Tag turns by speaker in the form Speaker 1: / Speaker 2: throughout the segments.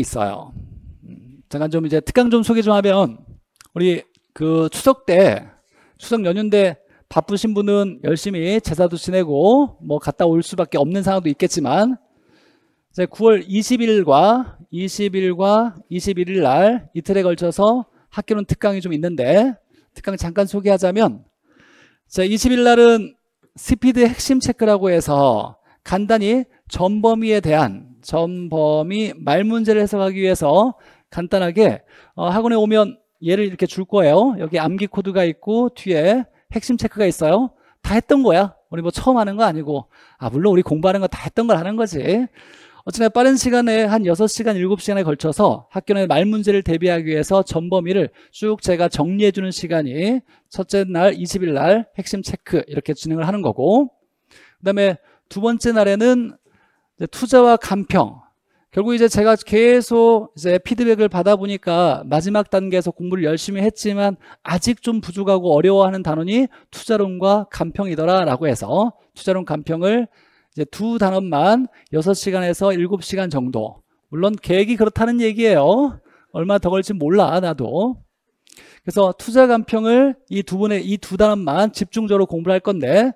Speaker 1: 있어요. 음, 잠깐 좀 이제 특강 좀 소개 좀 하면 우리 그 추석 때 추석 연휴인데 바쁘신 분은 열심히 제사도 지내고 뭐 갔다 올 수밖에 없는 상황도 있겠지만 이제 9월 20일과 20일과 21일 날 이틀에 걸쳐서 학교는 특강이 좀 있는데 특강 잠깐 소개하자면 자 20일 날은 스피드 핵심 체크라고 해서 간단히 전범위에 대한 전범위 말 문제를 해석하기 위해서 간단하게 어, 학원에 오면 얘를 이렇게 줄 거예요. 여기 암기 코드가 있고 뒤에 핵심 체크가 있어요. 다 했던 거야. 우리 뭐 처음 하는 거 아니고. 아, 물론 우리 공부하는 거 다 했던 걸 하는 거지. 어쨌든 빠른 시간에 한 6시간, 7시간에 걸쳐서 학교 내 말 문제를 대비하기 위해서 전범위를 쭉 제가 정리해 주는 시간이 첫째 날 20일 날 핵심 체크 이렇게 진행을 하는 거고 그 다음에 두 번째 날에는 투자와 간평. 결국 이제 제가 계속 이제 피드백을 받아보니까 마지막 단계에서 공부를 열심히 했지만 아직 좀 부족하고 어려워하는 단원이 투자론과 간평이더라 라고 해서 투자론 간평을 이제 두 단원만 6시간에서 7시간 정도. 물론 계획이 그렇다는 얘기예요. 얼마 더 걸릴지 몰라 나도. 그래서 투자 간평을 이 두 분의 이 두 단원만 집중적으로 공부를 할 건데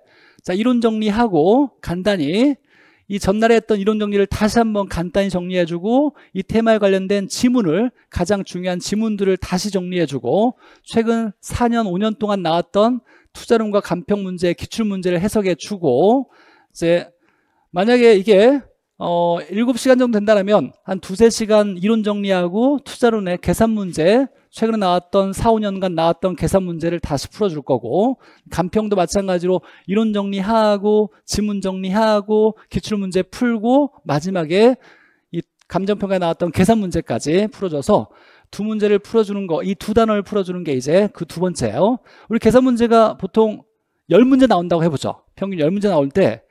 Speaker 1: 자 이론 정리하고 간단히 이 전날에 했던 이론 정리를 다시 한번 간단히 정리해주고 이 테마에 관련된 지문을 가장 중요한 지문들을 다시 정리해주고 최근 4년 5년 동안 나왔던 투자론과 간평 문제 기출 문제를 해석해주고 이제 만약에 이게 어 7시간 정도 된다면 한 두세 시간 이론 정리하고 투자론의 계산 문제 최근에 나왔던 4, 5년간 나왔던 계산 문제를 다시 풀어줄 거고 간평도 마찬가지로 이론 정리하고 지문 정리하고 기출문제 풀고 마지막에 이 감정평가에 나왔던 계산 문제까지 풀어줘서 두 문제를 풀어주는 거 이 두 단어를 풀어주는 게 이제 그 두 번째예요. 우리 계산 문제가 보통 10문제 나온다고 해보죠. 평균 10문제 나올 때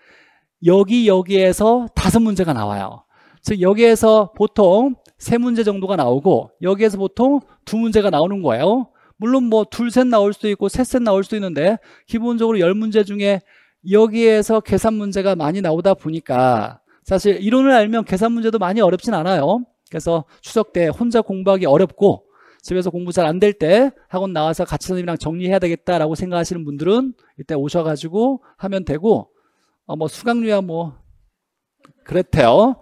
Speaker 1: 여기 여기에서 다섯 문제가 나와요. 즉 여기에서 보통 세 문제 정도가 나오고 여기에서 보통 두 문제가 나오는 거예요. 물론 뭐 둘 셋 나올 수도 있고 셋 셋 나올 수도 있는데 기본적으로 열 문제 중에 여기에서 계산 문제가 많이 나오다 보니까 사실 이론을 알면 계산 문제도 많이 어렵진 않아요. 그래서 추석 때 혼자 공부하기 어렵고 집에서 공부 잘 안 될 때 학원 나와서 같이 선생님이랑 정리해야 되겠다라고 생각하시는 분들은 이때 오셔가지고 하면 되고 어, 뭐 수강료야 뭐. 그렇대요.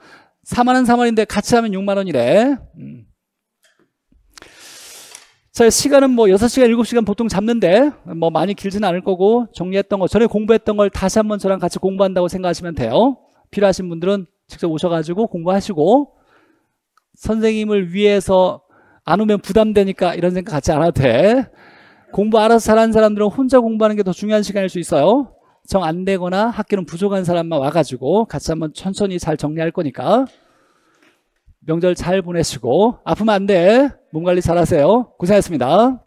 Speaker 1: 4만 원 4만 원인데 같이 하면 6만 원이래. 음. 자 시간은 뭐 6시간 7시간 보통 잡는데 뭐 많이 길지는 않을 거고 정리했던 거 전에 공부했던 걸 다시 한번 저랑 같이 공부한다고 생각하시면 돼요. 필요하신 분들은 직접 오셔가지고 공부하시고 선생님을 위해서 안 오면 부담되니까 이런 생각 갖지 않아도 돼. 공부 알아서 잘하는 사람들은 혼자 공부하는 게 더 중요한 시간일 수 있어요 정 안 되거나 학교는 부족한 사람만 와가지고 같이 한번 천천히 잘 정리할 거니까 명절 잘 보내시고 아프면 안 돼. 몸 관리 잘 하세요. 고생하셨습니다.